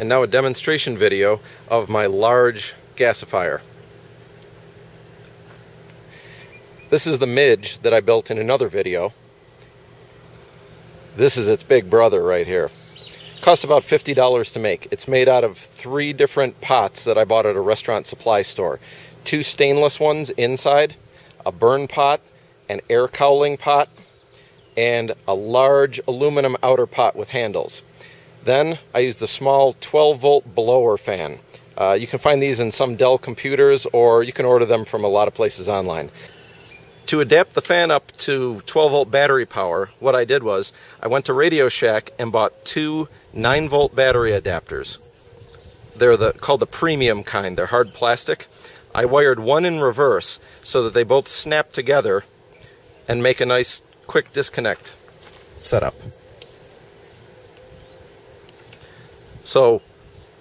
and now a demonstration video of my large gasifier. This is the Midge that I built in another video. This is its big brother right here. Costs about $50 to make. It's made out of three different pots that I bought at a restaurant supply store. Two stainless ones inside, a burn pot, an air cowling pot, and a large aluminum outer pot with handles. Then I used a small 12 volt blower fan. Uh, you can find these in some Dell computers or you can order them from a lot of places online. To adapt the fan up to 12 volt battery power, what I did was I went to Radio Shack and bought two 9 volt battery adapters. They're the, called the premium kind, they're hard plastic. I wired one in reverse so that they both snap together and make a nice quick disconnect setup. So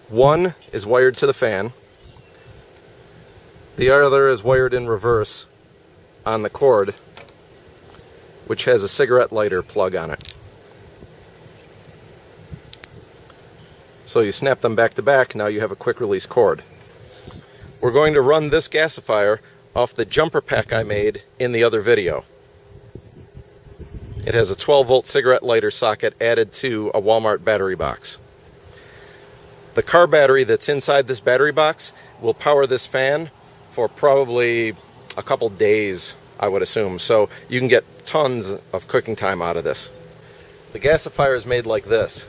one is wired to the fan, the other is wired in reverse on the cord, which has a cigarette lighter plug on it. So you snap them back to back, now you have a quick release cord. We're going to run this gasifier off the jumper pack I made in the other video. It has a 12 volt cigarette lighter socket added to a Walmart battery box. The car battery that's inside this battery box will power this fan for probably a couple days, I would assume. So you can get tons of cooking time out of this. The gasifier is made like this.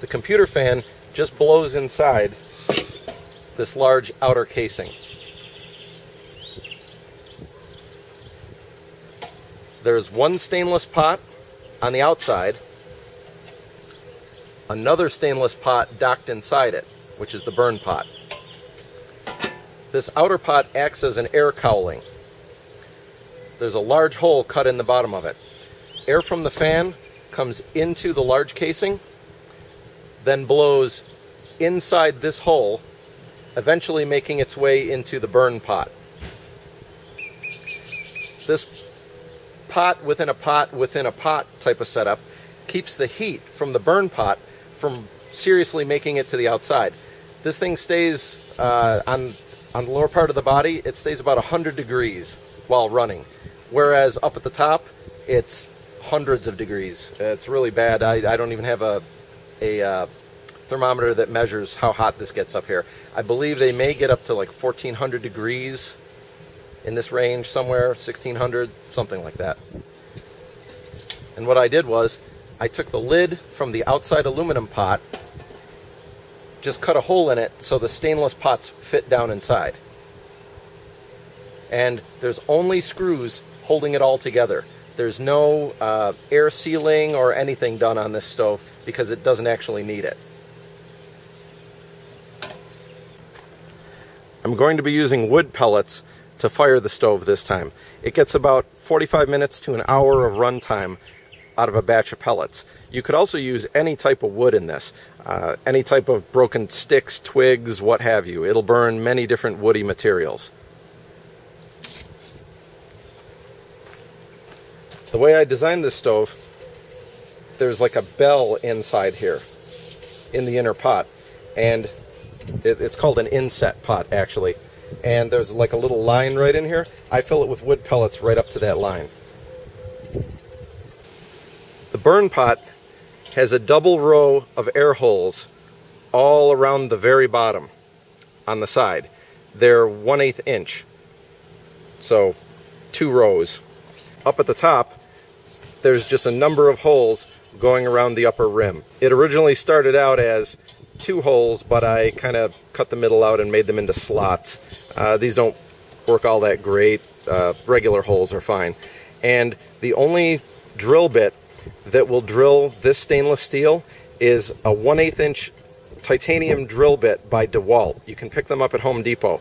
The computer fan just blows inside this large outer casing. There's one stainless pot on the outside, another stainless pot docked inside it, which is the burn pot. This outer pot acts as an air cowling. There's a large hole cut in the bottom of it. Air from the fan comes into the large casing then blows inside this hole, eventually making its way into the burn pot. This pot within a pot within a pot type of setup keeps the heat from the burn pot from seriously making it to the outside. This thing stays uh, on, on the lower part of the body, it stays about 100 degrees while running. Whereas up at the top, it's hundreds of degrees. It's really bad. I, I don't even have a, a uh, thermometer that measures how hot this gets up here. I believe they may get up to like 1400 degrees in this range somewhere, 1600, something like that. And what I did was I took the lid from the outside aluminum pot, just cut a hole in it so the stainless pots fit down inside. And there's only screws holding it all together. There's no uh, air sealing or anything done on this stove because it doesn't actually need it. I'm going to be using wood pellets to fire the stove this time. It gets about 45 minutes to an hour of runtime out of a batch of pellets. You could also use any type of wood in this, uh, any type of broken sticks, twigs, what have you. It'll burn many different woody materials. The way I designed this stove, there's like a bell inside here in the inner pot. And it, it's called an inset pot, actually. And there's like a little line right in here. I fill it with wood pellets right up to that line. The burn pot has a double row of air holes all around the very bottom on the side. They're 1 8 inch. So two rows. Up at the top, there's just a number of holes going around the upper rim. It originally started out as two holes, but I kind of cut the middle out and made them into slots. Uh, these don't work all that great. Uh, regular holes are fine. And the only drill bit that will drill this stainless steel is a 1 8 inch titanium drill bit by DeWalt. You can pick them up at Home Depot.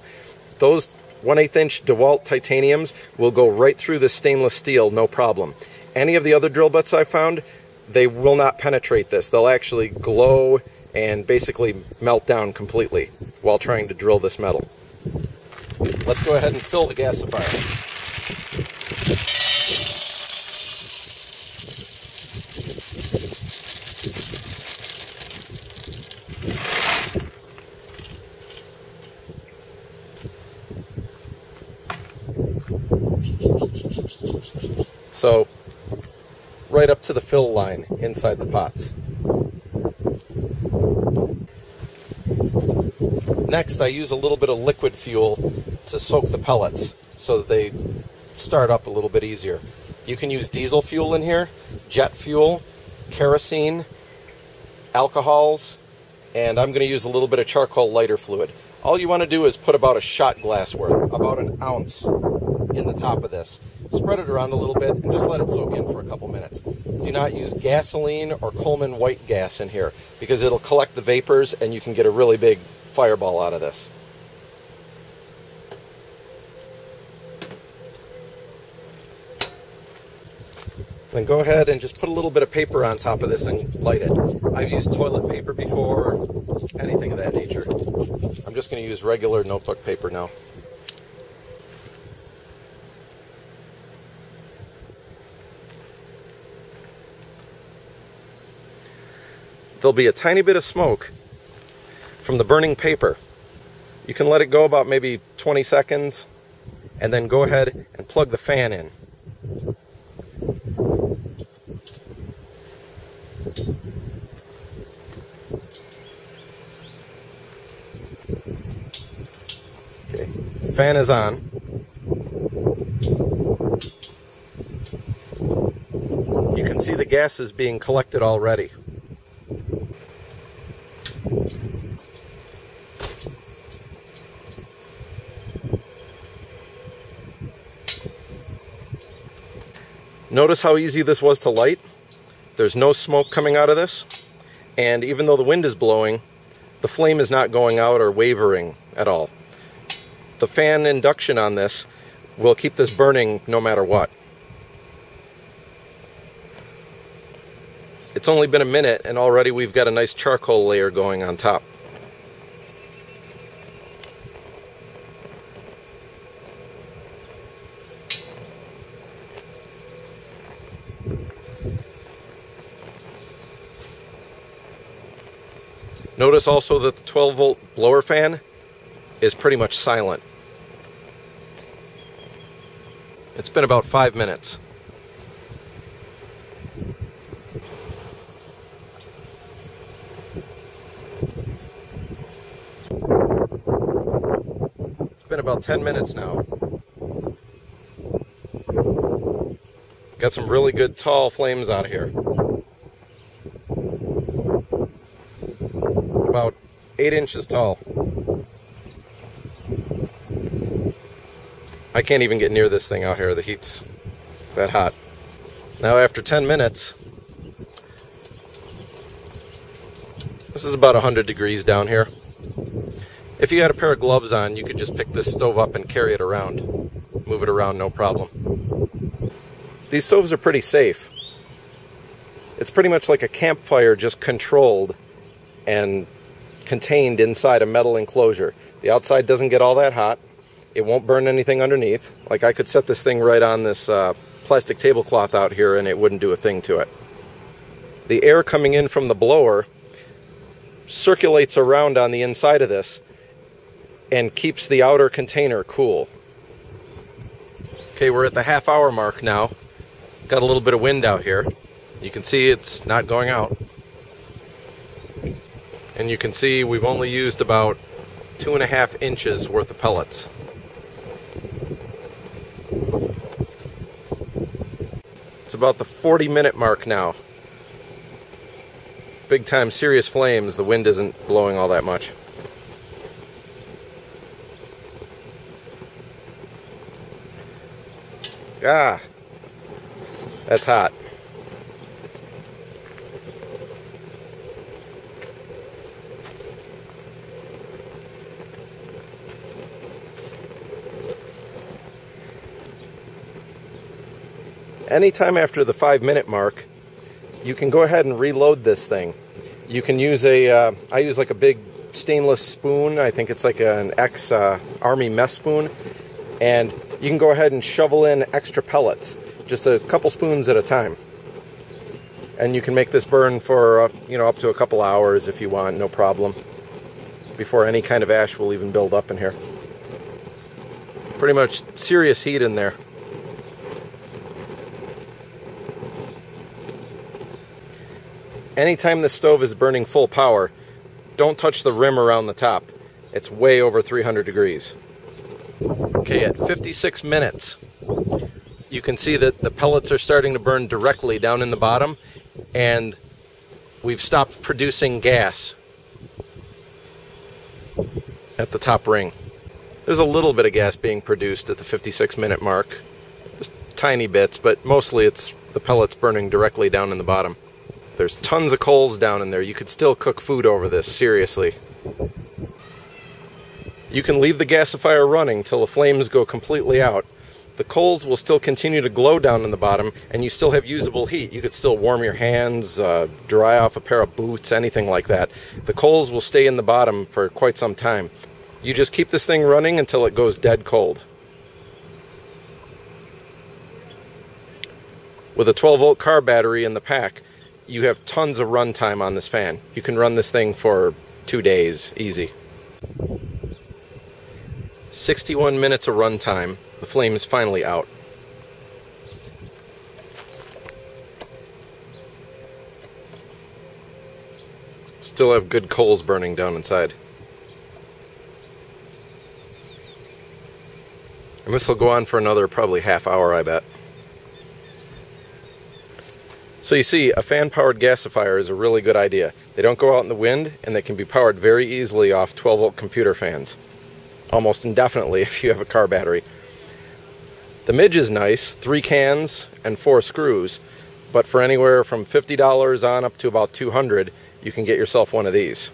Those 1 8 inch DeWalt titaniums will go right through the stainless steel, no problem. Any of the other drill bits I found, they will not penetrate this. They'll actually glow and basically melt down completely while trying to drill this metal. Let's go ahead and fill the gasifier. So, right up to the fill line inside the pots. Next, I use a little bit of liquid fuel to soak the pellets so that they start up a little bit easier. You can use diesel fuel in here, jet fuel, kerosene, alcohols, and I'm going to use a little bit of charcoal lighter fluid. All you want to do is put about a shot glass worth, about an ounce in the top of this. Spread it around a little bit and just let it soak in for a couple minutes. Do not use gasoline or Coleman white gas in here because it'll collect the vapors and you can get a really big fireball out of this. Then go ahead and just put a little bit of paper on top of this and light it. I've used toilet paper before, anything of that nature. I'm just going to use regular notebook paper now. There'll be a tiny bit of smoke from the burning paper. You can let it go about maybe 20 seconds and then go ahead and plug the fan in. Okay, fan is on. You can see the gas is being collected already. Notice how easy this was to light. There's no smoke coming out of this. And even though the wind is blowing, the flame is not going out or wavering at all. The fan induction on this will keep this burning no matter what. It's only been a minute and already we've got a nice charcoal layer going on top. Notice also that the 12 volt blower fan is pretty much silent. It's been about five minutes. It's been about 10 minutes now. Got some really good tall flames out here. about eight inches tall. I can't even get near this thing out here. The heat's that hot. Now after 10 minutes, this is about 100 degrees down here. If you had a pair of gloves on, you could just pick this stove up and carry it around. Move it around, no problem. These stoves are pretty safe. It's pretty much like a campfire, just controlled and contained inside a metal enclosure. The outside doesn't get all that hot. It won't burn anything underneath. Like I could set this thing right on this uh, plastic tablecloth out here and it wouldn't do a thing to it. The air coming in from the blower circulates around on the inside of this and keeps the outer container cool. Okay, we're at the half hour mark now. Got a little bit of wind out here. You can see it's not going out and you can see we've only used about two and a half inches worth of pellets. It's about the 40 minute mark now. Big time serious flames, the wind isn't blowing all that much. Ah, that's hot. Anytime after the five minute mark, you can go ahead and reload this thing. You can use a, uh, I use like a big stainless spoon. I think it's like an ex uh, Army mess spoon. And you can go ahead and shovel in extra pellets, just a couple spoons at a time. And you can make this burn for, uh, you know, up to a couple hours if you want, no problem. Before any kind of ash will even build up in here. Pretty much serious heat in there. Anytime the stove is burning full power, don't touch the rim around the top. It's way over 300 degrees. Okay, at 56 minutes, you can see that the pellets are starting to burn directly down in the bottom and we've stopped producing gas at the top ring. There's a little bit of gas being produced at the 56 minute mark. Just tiny bits, but mostly it's the pellets burning directly down in the bottom. There's tons of coals down in there. You could still cook food over this, seriously. You can leave the gasifier running till the flames go completely out. The coals will still continue to glow down in the bottom, and you still have usable heat. You could still warm your hands, uh, dry off a pair of boots, anything like that. The coals will stay in the bottom for quite some time. You just keep this thing running until it goes dead cold. With a 12 volt car battery in the pack, you have tons of runtime on this fan. You can run this thing for two days, easy. 61 minutes of runtime. The flame is finally out. Still have good coals burning down inside. And this will go on for another probably half hour, I bet. So you see, a fan-powered gasifier is a really good idea. They don't go out in the wind, and they can be powered very easily off 12-volt computer fans. Almost indefinitely if you have a car battery. The Midge is nice, three cans and four screws, but for anywhere from $50 on up to about 200 you can get yourself one of these.